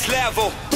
Next level.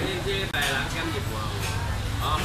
这些白 tài 不好